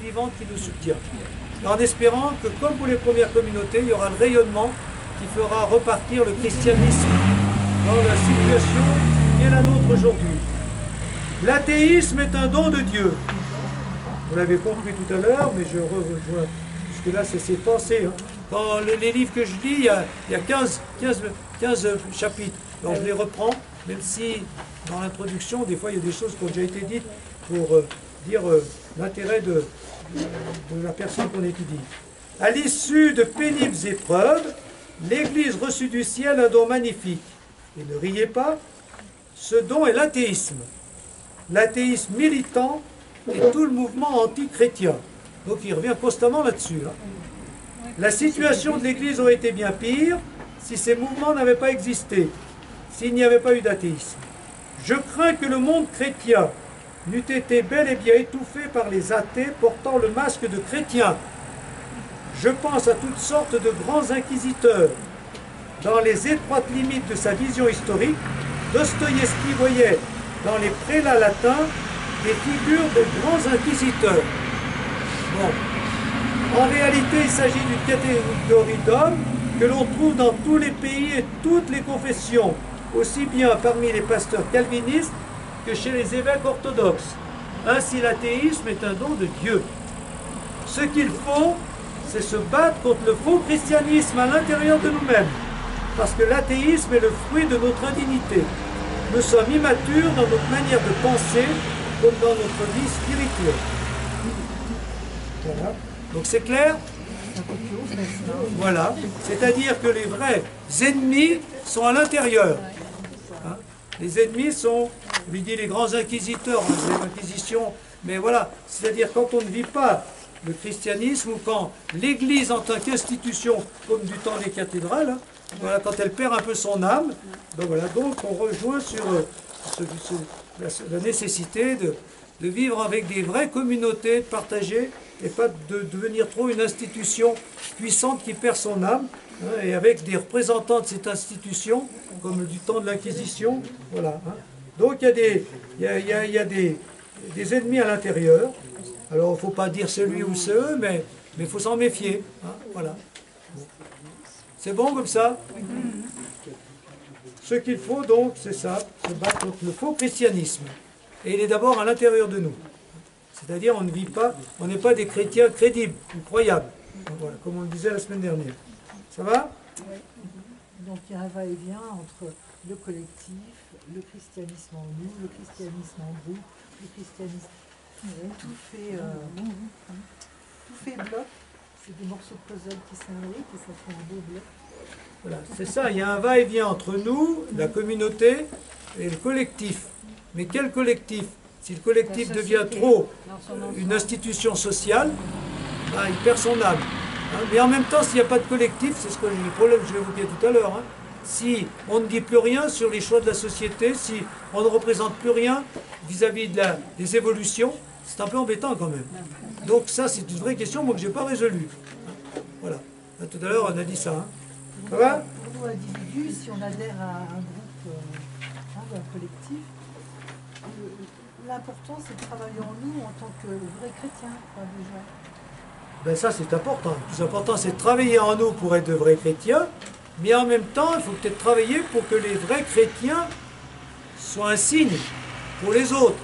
vivante qui nous soutient. En espérant que, comme pour les premières communautés, il y aura le rayonnement qui fera repartir le christianisme dans la situation qui est la nôtre aujourd'hui. L'athéisme est un don de Dieu. Vous l'avez compris tout à l'heure, mais je rejoins, puisque là c'est pensées. Hein. Dans les livres que je lis, il y a, 15, 15, chapitres. Donc je les reprends, même si dans l'introduction, des fois il y a des choses qui ont déjà été dites pour euh, dire euh, l'intérêt de, la personne qu'on étudie. À l'issue de pénibles épreuves, l'Église reçut du ciel un don magnifique. Et ne riez pas, ce don est l'athéisme. L'athéisme militant et tout le mouvement anti-chrétien. Donc il revient constamment là-dessus. Hein. La situation de l'Église aurait été bien pire si ces mouvements n'avaient pas existé, s'il n'y avait pas eu d'athéisme. Je crains que le monde chrétien n'eût été bel et bien étouffé par les athées portant le masque de chrétien. Je pense à toutes sortes de grands inquisiteurs. Dans les étroites limites de sa vision historique, Dostoïevski voyait dans les prélats latins des figures de grands inquisiteurs. Bon. En réalité, il s'agit d'une catégorie d'hommes que l'on trouve dans tous les pays et toutes les confessions, aussi bien parmi les pasteurs calvinistes que chez les évêques orthodoxes. Ainsi l'athéisme est un don de Dieu. Ce qu'il faut, c'est se battre contre le faux christianisme à l'intérieur de nous-mêmes, parce que l'athéisme est le fruit de notre indignité. Nous sommes immatures dans notre manière de penser comme dans notre vie spirituelle. Voilà. Donc c'est clair? Voilà. C'est-à-dire que les vrais ennemis sont à l'intérieur. Hein? Les ennemis sont lui dit les grands inquisiteurs, hein, l'inquisition, mais voilà, c'est-à-dire quand on ne vit pas le christianisme ou quand l'Église en tant qu'institution, comme du temps des cathédrales, hein, voilà, quand elle perd un peu son âme, ben voilà, donc on rejoint sur euh, la, nécessité de, vivre avec des vraies communautés, de partager, et pas de devenir trop une institution puissante qui perd son âme, hein, et avec des représentants de cette institution, comme du temps de l'Inquisition, voilà. Donc il y a des, il y a, des, des, ennemis à l'intérieur. Alors il ne faut pas dire celui ou ceux, mais il faut s'en méfier. Hein, voilà. C'est bon comme ça? Ce qu'il faut donc, c'est ça, se battre contre le faux christianisme. Et il est d'abord à l'intérieur de nous. C'est-à-dire on ne vit pas, on n'est pas des chrétiens crédibles ou croyables. Voilà, comme on le disait la semaine dernière. Ça va? Donc il y a un va-et-vient entre le collectif, le christianisme en nous, le christianisme en vous, le christianisme. Tout fait, euh, tout fait bloc. C'est des morceaux de puzzle qui s'imbriquent et ça fait un beau bloc. Voilà, c'est ça, il y a un va-et-vient entre nous, la communauté, et le collectif. Mais quel collectif? Si le collectif devient trop une institution sociale, ben, il perd son âme. Hein. Mais en même temps, s'il n'y a pas de collectif, c'est ce que le problème que je vais vous dire tout à l'heure, hein si on ne dit plus rien sur les choix de la société, si on ne représente plus rien vis-à-vis des évolutions, c'est un peu embêtant quand même. Donc ça, c'est une vraie question, moi, que je n'ai pas résolue. Voilà. Tout à l'heure, on a dit ça. Hein. Ça va? Pour nous, individus, si on adhère à un groupe, euh, hein, un collectif, l'important, c'est de travailler en nous en tant que vrais chrétiens, déjà. Ben ça, c'est important. Le plus important, c'est de travailler en nous pour être de vrais chrétiens, mais en même temps, il faut peut-être travailler pour que les vrais chrétiens soient un signe pour les autres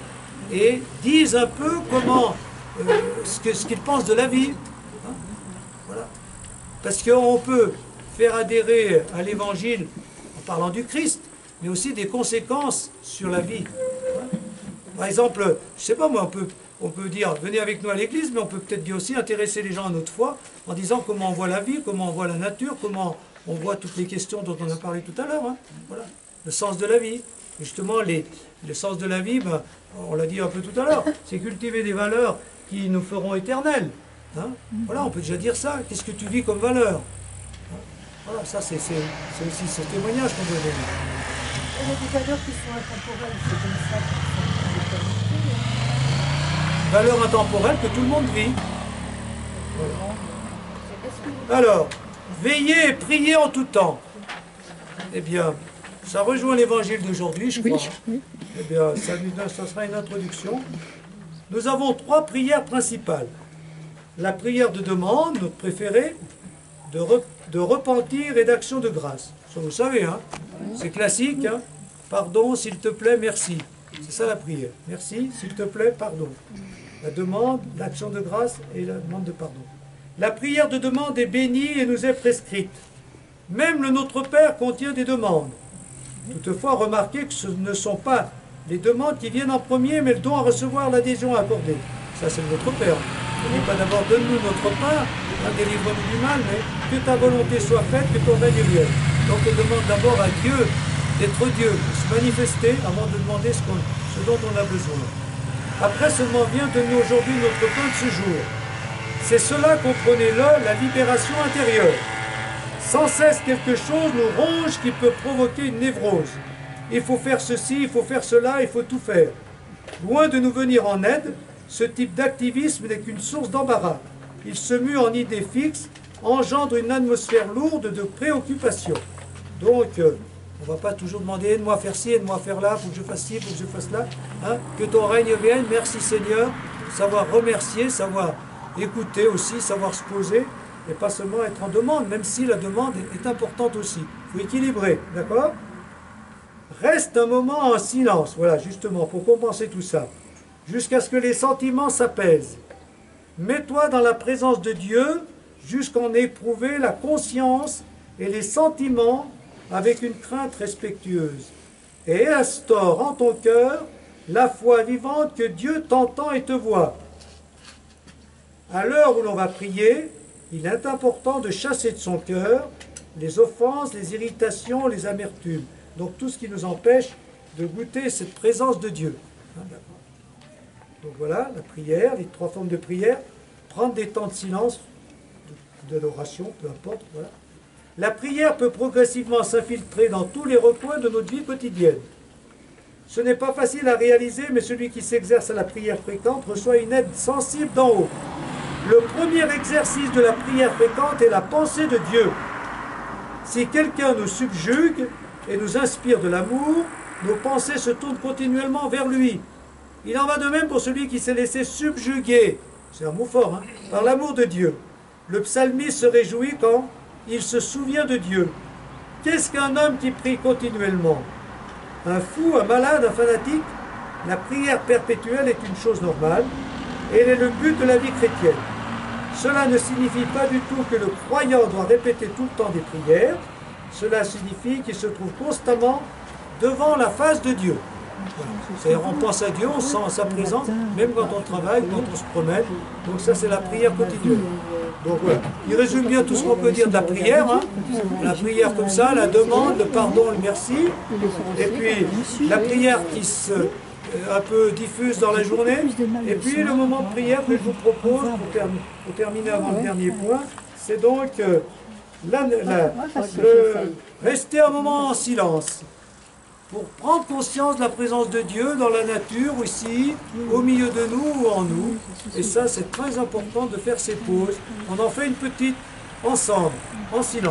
et disent un peu comment, euh, ce qu'ils pensent de la vie. Hein? voilà. Parce qu'on peut faire adhérer à l'évangile en parlant du Christ, mais aussi des conséquences sur la vie. Hein? Par exemple, je ne sais pas moi, on peut, on peut dire venez avec nous à l'église, mais on peut peut-être bien aussi intéresser les gens à notre foi en disant comment on voit la vie, comment on voit la nature, comment on voit toutes les questions dont on a parlé tout à l'heure. Hein. Voilà. Le sens de la vie. justement, les, le sens de la vie, ben, on l'a dit un peu tout à l'heure, c'est cultiver des valeurs qui nous feront éternelles. Hein. Voilà, on peut déjà dire ça. Qu'est-ce que tu vis comme valeur hein? Voilà, ça c'est aussi ce témoignage qu'on doit donner. Il y a des valeurs qui sont intemporelles, c'est comme ça. Valeurs intemporelles que tout le monde vit. Alors, Veillez et priez en tout temps. Eh bien, ça rejoint l'évangile d'aujourd'hui, je crois. Eh bien, ça, ça, sera une introduction. Nous avons trois prières principales. La prière de demande, notre préférée, de, de repentir et d'action de grâce. Ça, vous savez, hein c'est classique. Hein pardon, s'il te plaît, merci. C'est ça la prière. Merci, s'il te plaît, pardon. La demande, l'action de grâce et la demande de pardon. La prière de demande est bénie et nous est prescrite. Même le Notre Père contient des demandes. Toutefois, remarquez que ce ne sont pas les demandes qui viennent en premier, mais le don à recevoir l'adhésion accordée. Ça, c'est notre Père. Il n'est pas d'abord donne-nous notre pain, hein, délivre-nous du mal, mais que ta volonté soit faite, que ton règne vienne. Donc on demande d'abord à Dieu d'être Dieu, de se manifester avant de demander ce, ce dont on a besoin. Après seulement vient de nous aujourd'hui notre pain de ce jour. C'est cela, comprenez-le, la libération intérieure. Sans cesse quelque chose nous ronge qui peut provoquer une névrose. Il faut faire ceci, il faut faire cela, il faut tout faire. Loin de nous venir en aide, ce type d'activisme n'est qu'une source d'embarras. Il se mue en idées fixes, engendre une atmosphère lourde de préoccupation. Donc, euh, on ne va pas toujours demander aide-moi à faire ci, aide-moi faire là, faut que je fasse ci, faut que je fasse là. Hein. Que ton règne vienne, merci Seigneur. Savoir remercier, savoir écouter aussi, savoir se poser, et pas seulement être en demande, même si la demande est importante aussi. Il faut équilibrer, d'accord? Reste un moment en silence, voilà, justement, pour compenser tout ça jusqu'à ce que les sentiments s'apaisent. Mets-toi dans la présence de Dieu jusqu'en éprouver la conscience et les sentiments avec une crainte respectueuse. Et instaure en ton cœur la foi vivante que Dieu t'entend et te voit. À l'heure où l'on va prier, il est important de chasser de son cœur les offenses, les irritations, les amertumes. Donc tout ce qui nous empêche de goûter cette présence de Dieu. Hein, donc voilà, la prière, les trois formes de prière. Prendre des temps de silence, de, peu importe. Voilà. La prière peut progressivement s'infiltrer dans tous les recoins de notre vie quotidienne. Ce n'est pas facile à réaliser, mais celui qui s'exerce à la prière fréquente reçoit une aide sensible d'en haut. Le premier exercice de la prière fréquente est la pensée de Dieu. Si quelqu'un nous subjugue et nous inspire de l'amour, nos pensées se tournent continuellement vers lui. Il en va de même pour celui qui s'est laissé subjuguer, c'est un mot fort, hein, par l'amour de Dieu. Le psalmiste se réjouit quand il se souvient de Dieu. Qu'est-ce qu'un homme qui prie continuellement? Un fou, un malade, un fanatique? La prière perpétuelle est une chose normale elle est le but de la vie chrétienne. Cela ne signifie pas du tout que le croyant doit répéter tout le temps des prières. Cela signifie qu'il se trouve constamment devant la face de Dieu. On pense à Dieu, on sent sa présence, même quand on travaille, quand on se promène. Donc ça, c'est la prière quotidienne. Donc voilà. Il résume bien tout ce qu'on peut dire de la prière. Hein. La prière comme ça, la demande, le pardon, le merci. Et puis la prière qui se un peu diffuse dans la journée. Et puis le moment de prière que je vous propose, pour, terminer avant le dernier point, c'est donc euh, rester un moment en silence pour prendre conscience de la présence de Dieu dans la nature aussi, au milieu de nous ou en nous. Et ça, c'est très important de faire ces pauses. On en fait une petite ensemble, en silence.